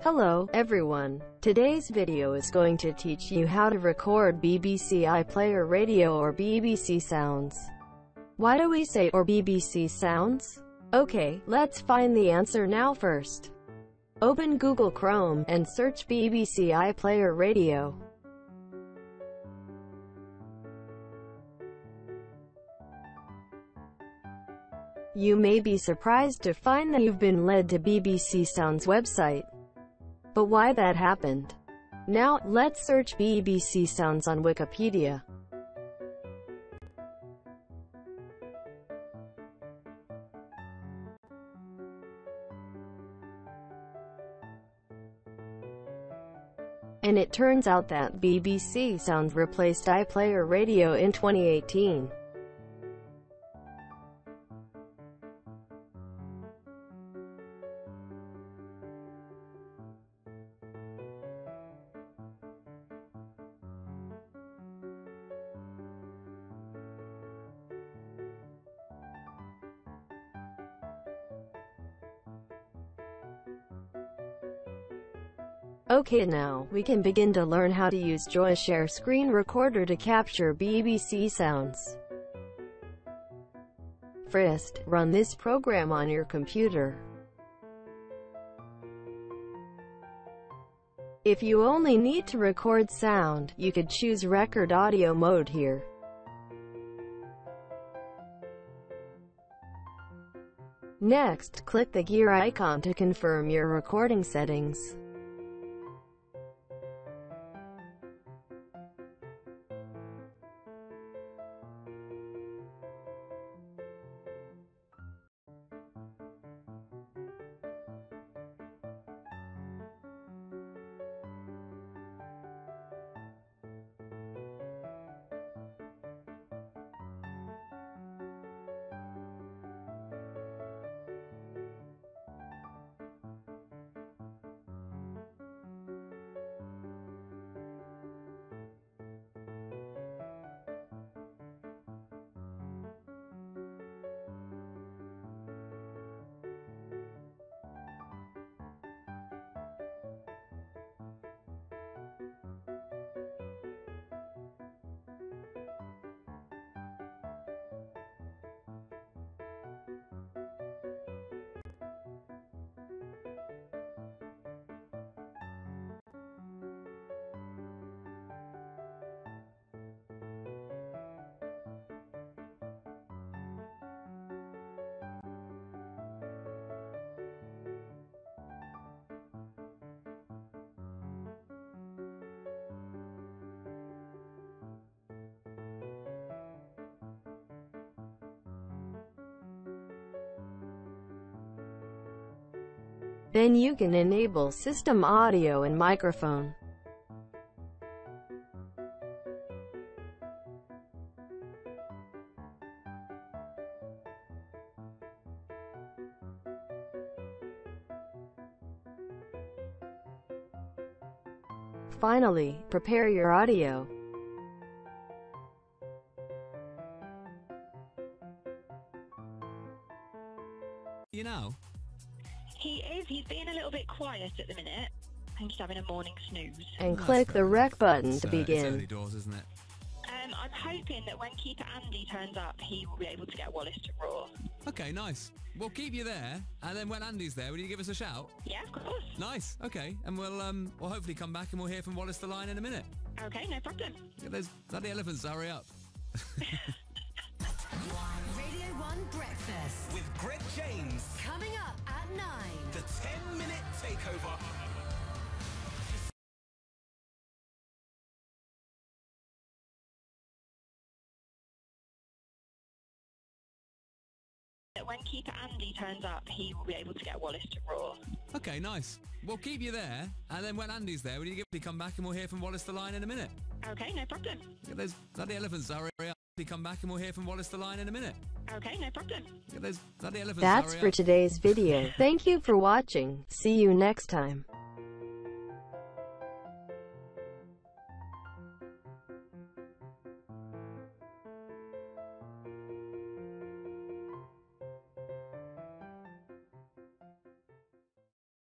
Hello, everyone. Today's video is going to teach you how to record BBC iPlayer radio or BBC Sounds. Why do we say or BBC Sounds? Okay, let's find the answer now first. Open Google Chrome, and search BBC iPlayer radio. You may be surprised to find that you've been led to BBC Sounds website. But why that happened? Now, let's search BBC Sounds on Wikipedia. And it turns out that BBC Sounds replaced iPlayer Radio in 2018. Okay now, we can begin to learn how to use Joyoshare Screen Recorder to capture BBC sounds. First, run this program on your computer. If you only need to record sound, you could choose Record Audio mode here. Next, click the gear icon to confirm your recording settings. Then you can enable system audio and microphone. Finally, prepare your audio. He is. He's being a little bit quiet at the minute. I think he's having a morning snooze. And That's click the rec button it's, to uh, it's early begin. doors, isn't it? Um, I'm hoping that when Keeper Andy turns up, he will be able to get Wallace to roar. Okay, nice. We'll keep you there, and then when Andy's there, will you give us a shout? Yeah, of course. Nice. Okay, and we'll um we'll hopefully come back and we'll hear from Wallace the Lion in a minute. Okay, no problem. Yeah, There's bloody elephants. Hurry up. Radio 1 Breakfast. with Greg when Keeper Andy turns up, he will be able to get Wallace to roar. Okay, nice. We'll keep you there, and then when Andy's there, will you give- come back and we'll hear from Wallace the Lion in a minute? Okay, no problem. Yeah, There's bloody elephants. Hurry up. Come back and we'll hear from Wallace the Lion in a minute. Okay, no problem. Yeah, There's bloody elephants. That's Hurry for today's video. Thank you for watching. See you next time.